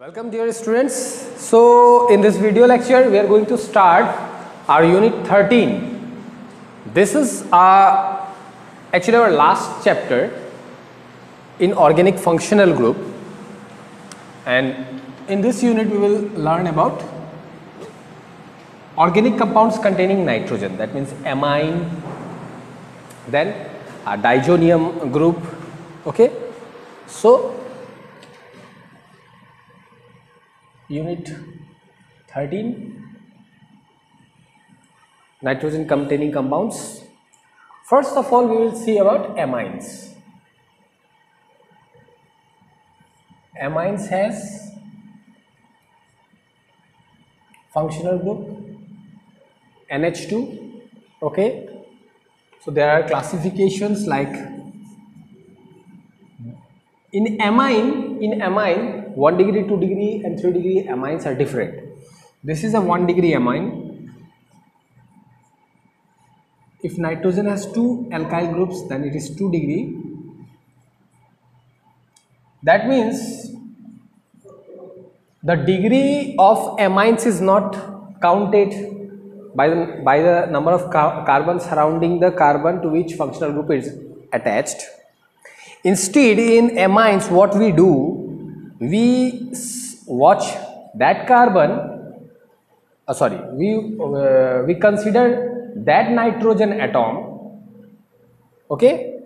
Welcome dear students. So in this video lecture we are going to start our unit 13. This is our actually our last chapter in organic functional group and in this unit we will learn about organic compounds containing nitrogen that means amine then a diazonium group okay. So unit 13 nitrogen containing compounds. First of all we will see about amines. Amines has functional group NH2 okay? So there are classifications like in amine in amine 1 degree 2 degree and 3 degree amines are different. This is a 1 degree amine. If nitrogen has two alkyl groups then it is 2 degree. That means the degree of amines is not counted by the by the number of car carbon surrounding the carbon to which functional group is attached. Instead in amines what we do we watch that carbon uh, sorry we uh, we consider that nitrogen atom okay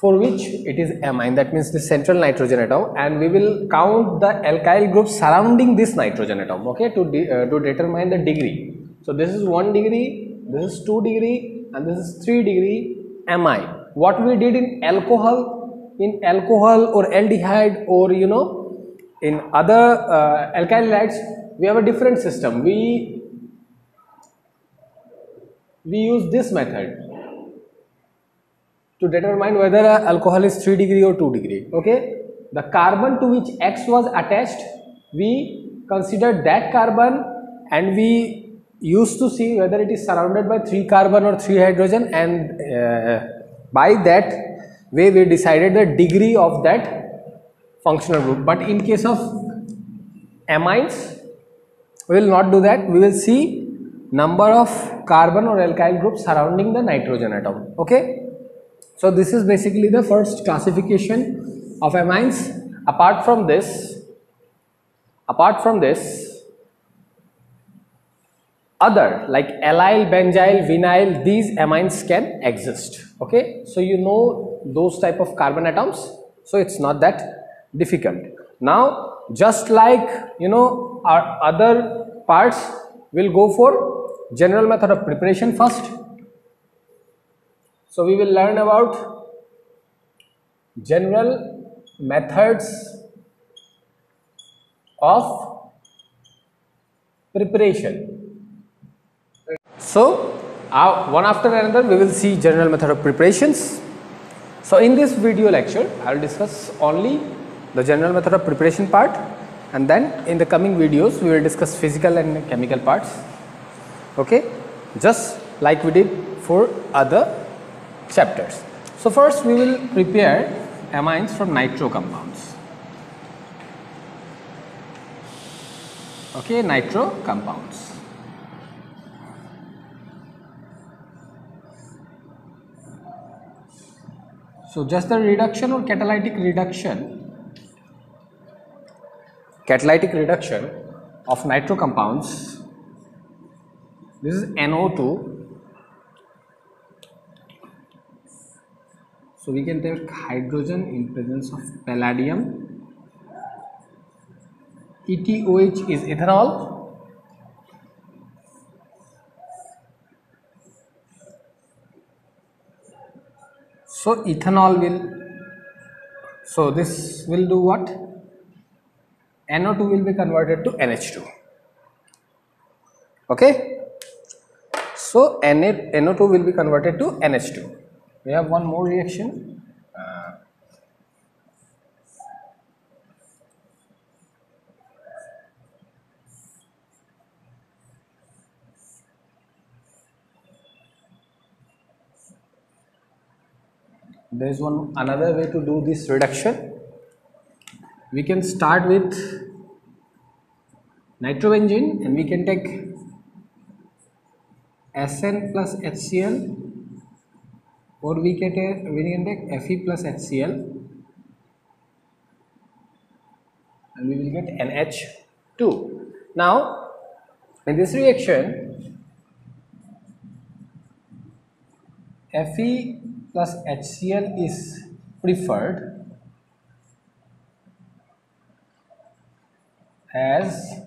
for which it is amine that means the central nitrogen atom and we will count the alkyl groups surrounding this nitrogen atom okay to de uh, to determine the degree. So this is 1 degree this is 2 degree and this is 3 degree amine. What we did in alcohol in alcohol or aldehyde or you know in other uh, alkyl halides we have a different system. We we use this method to determine whether alcohol is 3 degree or 2 degree okay? The carbon to which x was attached we consider that carbon and we used to see whether it is surrounded by 3 carbon or 3 hydrogen and uh, by that way we decided the degree of that functional group. But in case of amines we will not do that. We will see number of carbon or alkyl groups surrounding the nitrogen atom. Okay? So this is basically the first classification of amines apart from this apart from this other like allyl benzyl vinyl these amines can exist okay? So you know those type of carbon atoms so it's not that difficult. Now just like you know our other parts will go for general method of preparation first. So we will learn about general methods of preparation so uh, one after another we will see general method of preparations. So in this video lecture I will discuss only the general method of preparation part and then in the coming videos we will discuss physical and chemical parts okay just like we did for other chapters. So first we will prepare amines from nitro compounds okay nitro compounds. So just the reduction or catalytic reduction, catalytic reduction of nitro compounds. This is NO2. So we can take hydrogen in presence of palladium. ETOH is ethanol. So ethanol will, so this will do what? NO2 will be converted to NH2. Okay. So NO2 will be converted to NH2. We have one more reaction. There is one another way to do this reduction we can start with nitrobenzene and we can take SN plus HCl or we can take, we can take Fe plus HCl and we will get NH2. Now in this reaction Fe plus HCl is preferred as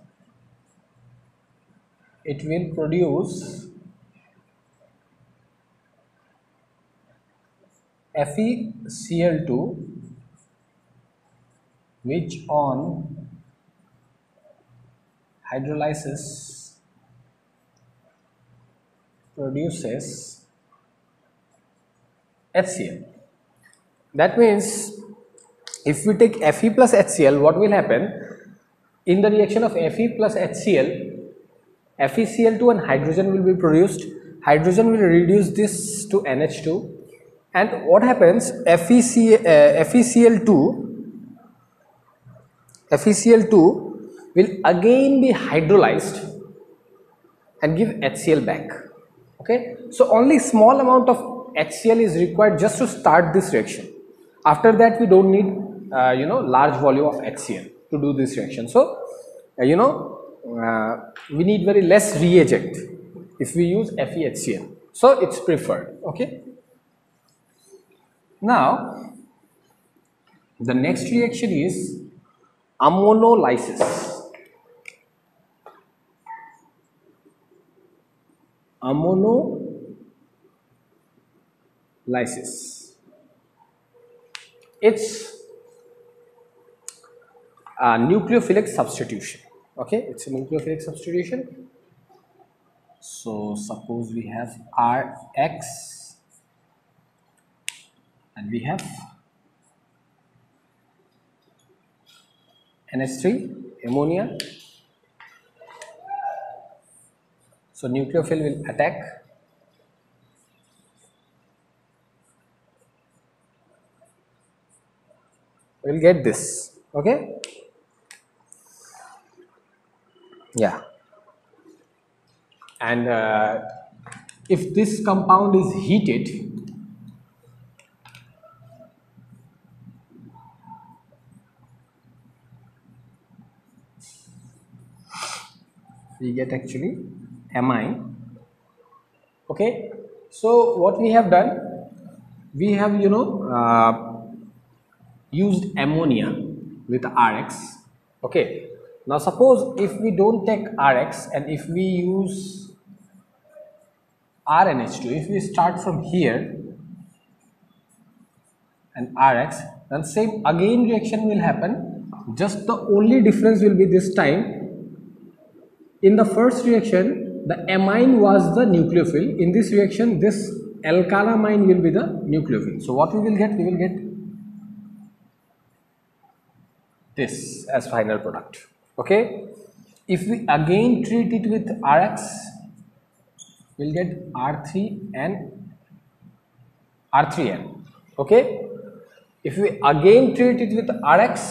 it will produce FeCl2 which on hydrolysis produces HCl. That means if we take Fe plus HCl what will happen? In the reaction of Fe plus HCl FeCl2 and hydrogen will be produced. Hydrogen will reduce this to NH2 and what happens? FeC, uh, FeCl2 FeCl2 will again be hydrolyzed and give HCl back. Okay? So only small amount of HCl is required just to start this reaction. After that we don't need uh, you know large volume of HCl to do this reaction. So uh, you know uh, we need very less reagent if we use FeHCl so it's preferred okay? Now, the next reaction is ammonolysis. Ammonolysis. It's a nucleophilic substitution. Okay, it's a nucleophilic substitution. So, suppose we have Rx and we have NH3 ammonia so nucleophile will attack we'll get this. Okay? Yeah. And uh, if this compound is heated we get actually amine okay? So what we have done we have you know uh, used ammonia with rx okay now suppose if we don't take rx and if we use rnh2 if we start from here and rx then same again reaction will happen just the only difference will be this time in the first reaction, the amine was the nucleophile. In this reaction, this alkylamine will be the nucleophile. So, what we will get? We will get this as final product. Okay. If we again treat it with Rx, we will get R3 and R3N. Okay. If we again treat it with Rx,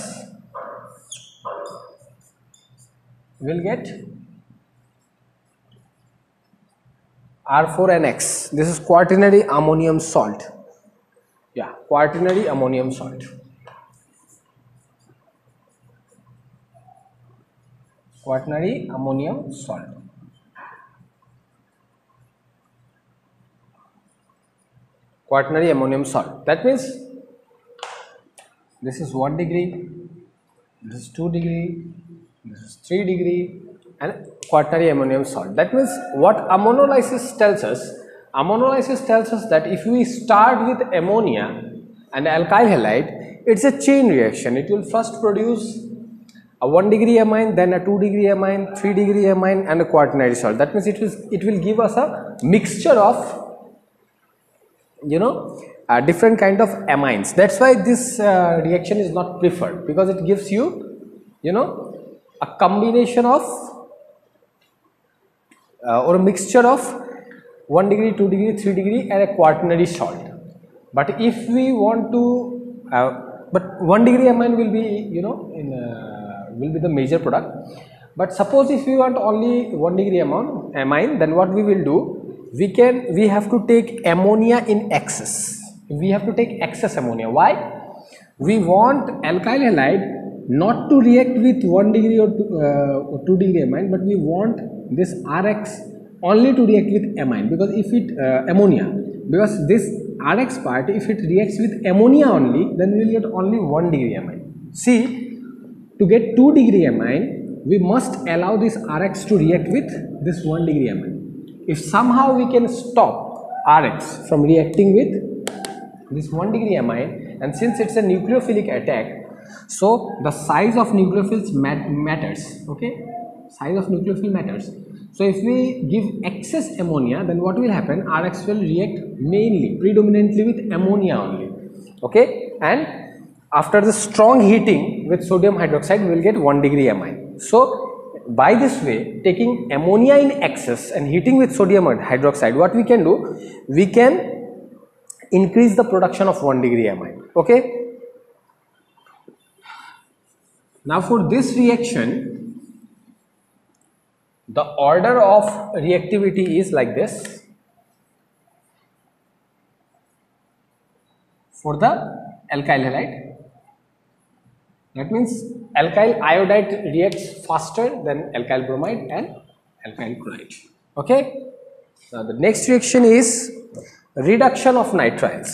we will get R4NX. This is quaternary ammonium salt. Yeah, quaternary ammonium salt. Quaternary ammonium salt. Quaternary ammonium salt. That means this is 1 degree, this is 2 degree, this is 3 degree, and quaternary ammonium salt. That means what ammonolysis tells us, ammonolysis tells us that if we start with ammonia and alkyl halide, it's a chain reaction. It will first produce a 1 degree amine, then a 2 degree amine, 3 degree amine and a quaternary salt. That means it will, it will give us a mixture of you know different kind of amines. That's why this uh, reaction is not preferred because it gives you you know a combination of uh, or a mixture of 1 degree, 2 degree, 3 degree and a quaternary salt. But if we want to, uh, but 1 degree amine will be, you know, in uh, will be the major product. but suppose if we want only 1 degree amount amine then what we will do? We can we have to take ammonia in excess. We have to take excess ammonia. Why? We want alkyl halide not to react with 1 degree or 2, uh, 2 degree amine but we want this rx only to react with amine. Because if it uh, ammonia because this rx part if it reacts with ammonia only then we will get only 1 degree amine. See to get 2 degree amine we must allow this rx to react with this 1 degree amine if somehow we can stop rx from reacting with this 1 degree amine and since it's a nucleophilic attack so the size of nucleophiles mat matters okay? Size of nucleophile matters. So if we give excess ammonia then what will happen? Rx will react mainly predominantly with ammonia only okay? And after the strong heating with sodium hydroxide we will get 1 degree amine. So by this way taking ammonia in excess and heating with sodium hydroxide what we can do? We can increase the production of 1 degree amine okay? Now for this reaction the order of reactivity is like this. For the alkyl halide that means alkyl iodide reacts faster than alkyl bromide and alkyl chloride okay now the next reaction is reduction of nitriles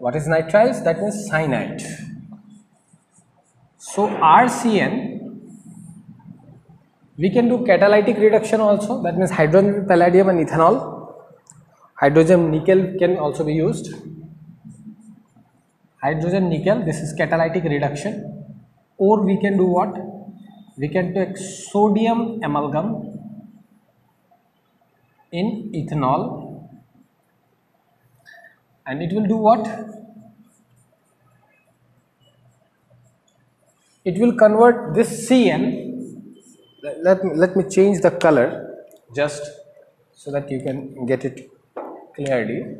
What is nitriles? That means cyanide. So RCN, we can do catalytic reduction also. That means hydrogen, palladium and ethanol. Hydrogen nickel can also be used. Hydrogen nickel, this is catalytic reduction. Or we can do what? We can take sodium amalgam in ethanol and it will do what it will convert this CN let me let me change the color just so that you can get it clearly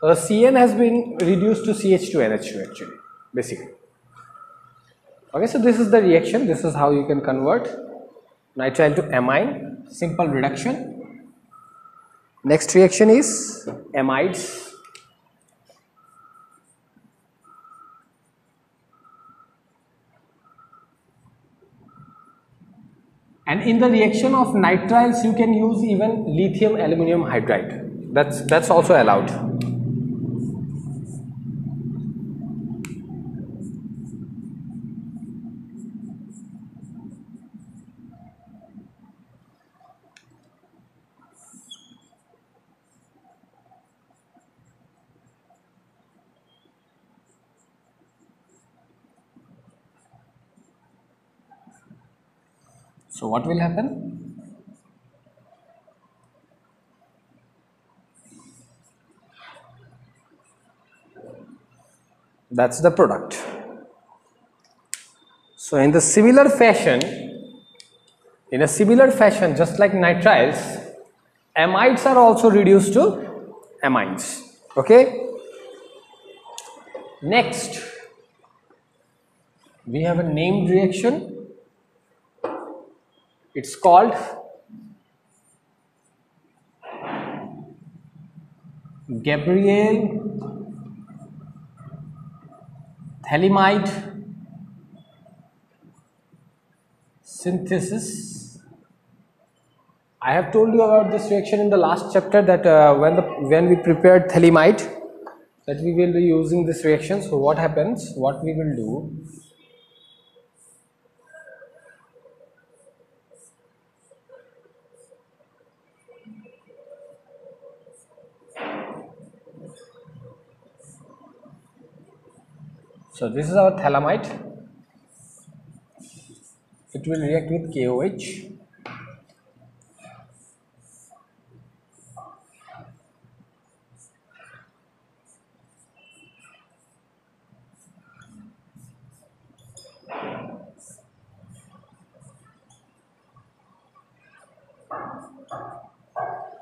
so CN has been reduced to CH2NH2 actually basically. Okay so this is the reaction. This is how you can convert nitrile to amine. Simple reduction next reaction is amides. And in the reaction of nitriles you can use even lithium aluminum hydride. That's that's also allowed So what will happen? That's the product. So in the similar fashion, in a similar fashion, just like nitriles, amides are also reduced to amines. Okay. Next, we have a named reaction it's called Gabriel phthalimide synthesis. I have told you about this reaction in the last chapter that uh, when the when we prepared phthalimide that we will be using this reaction. So what happens? What we will do So this is our phthalimide. It will react with KOH.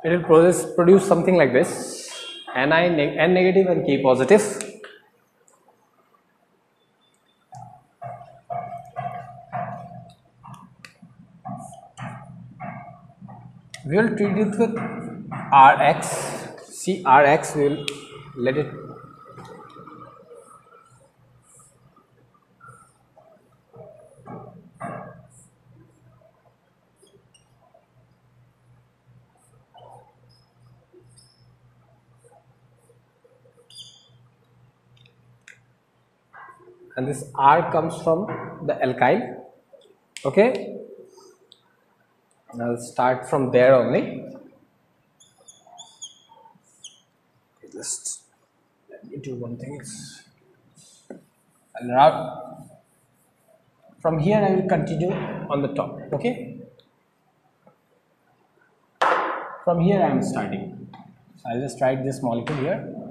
It will produce, produce something like this, Ni, N negative and K positive. We will treat it with Rx. See Rx, we will let it and this R comes from the alkyl okay I'll start from there only. Just let me do one thing. And now from here I will continue on the top okay? From here I am starting. I'll just write this molecule here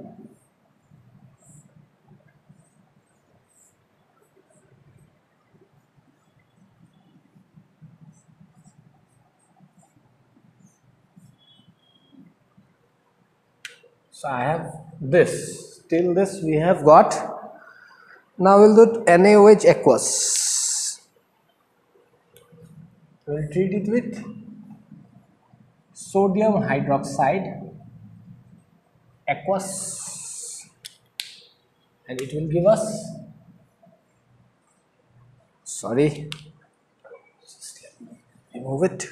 So I have this. Till this we have got. Now we'll do NaOH aqueous. We'll treat it with sodium hydroxide aqueous and it will give us sorry remove it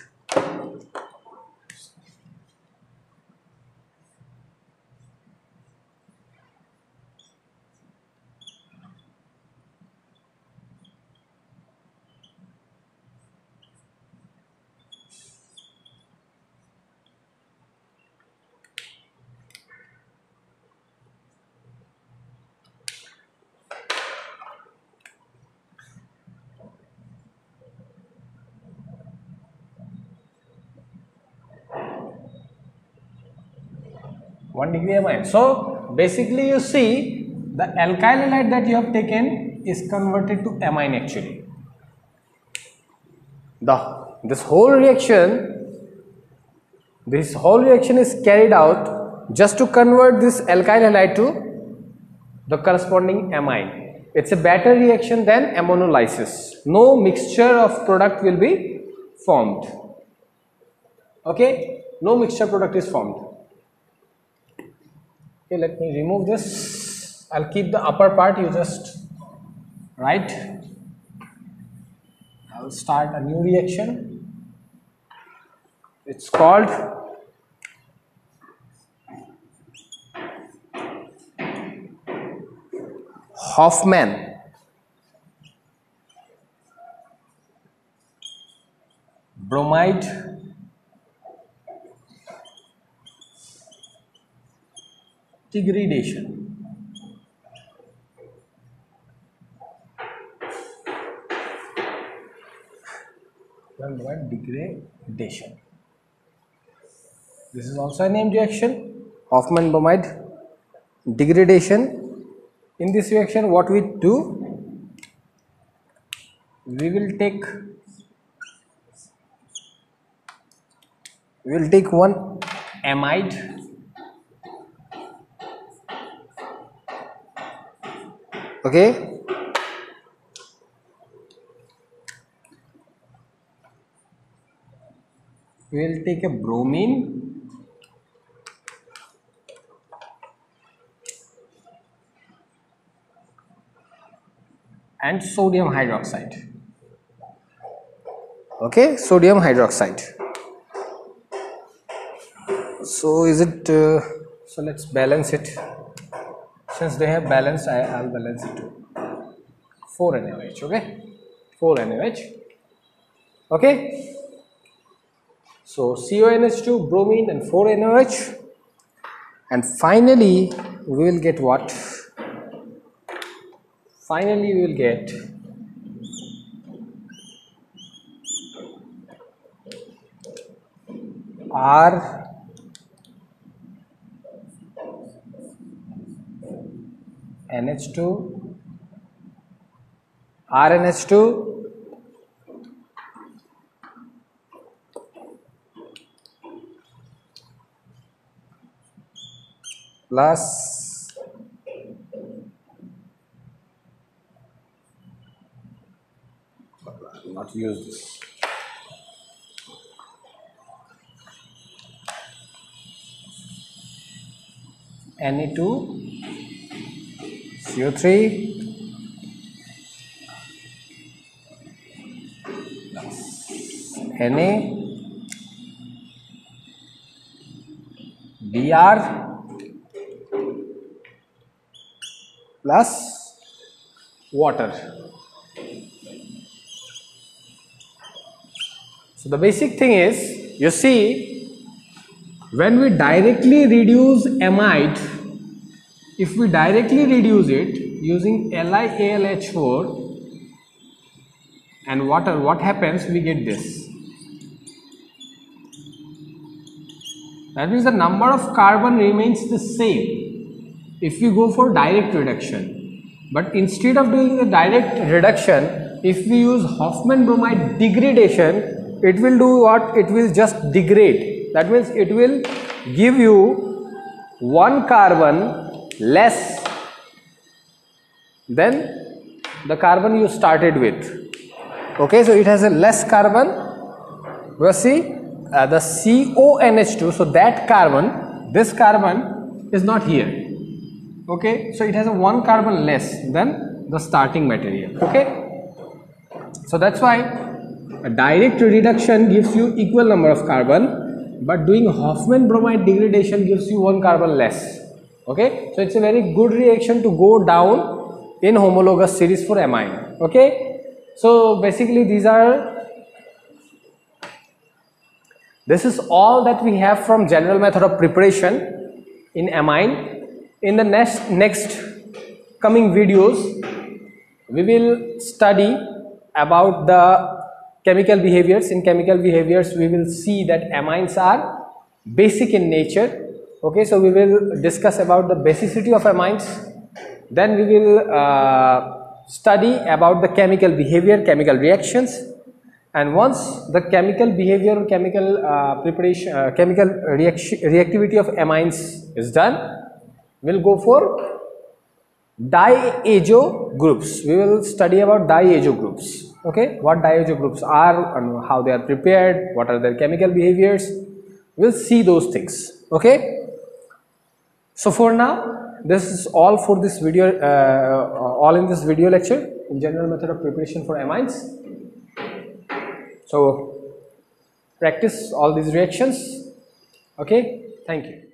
one degree amine. So basically you see the alkyl halide that you have taken is converted to amine actually. The this whole reaction this whole reaction is carried out just to convert this alkyl halide to the corresponding amine. It's a better reaction than ammonolysis. No mixture of product will be formed. Okay, no mixture product is formed okay let me remove this. I'll keep the upper part you just write i'll start a new reaction. It's called Hofmann bromide degradation. degradation. This is also a named reaction, Hofmann bromide degradation. In this reaction, what we do? We will take we will take one amide okay? We will take a bromine. And sodium hydroxide. Okay? Sodium hydroxide. So is it uh, so let's balance it since they have balanced I, I'll balance it to 4 NaOH okay? 4 NaOH okay? So CONH2 bromine and 4 NaOH and finally we will get what? Finally we will get R NH2 RNH2 plus not use this Na2 CO3 Na Br plus? Water. So the basic thing is you see when we directly reduce amide if we directly reduce it using LiAlH4 and water what happens? We get this. That means the number of carbon remains the same if we go for direct reduction. But instead of doing the direct reduction if we use Hofmann bromide degradation it will do what? It will just degrade. That means it will give you one carbon less than the carbon you started with. Okay so it has a less carbon we see uh, the CONH2 so that carbon this carbon is not here. Okay so it has a one carbon less than the starting material. Okay so that's why a direct reduction gives you equal number of carbon but doing Hofmann bromide degradation gives you one carbon less. Okay, so it's a very good reaction to go down in homologous series for amine. Okay, so basically these are this is all that we have from general method of preparation in amine. In the next next coming videos, we will study about the chemical behaviors in chemical behaviors we will see that amines are basic in nature okay so we will discuss about the basicity of amines. Then we will uh, study about the chemical behavior chemical reactions. And once the chemical behavior chemical uh, preparation uh, chemical reaction reactivity of amines is done we'll go for diazo groups. We will study about diazo groups. Okay what diazo groups are and how they are prepared what are their chemical behaviors. We'll see those things. Okay so for now this is all for this video uh, all in this video lecture in general method of preparation for amines so practice all these reactions. Okay? Thank you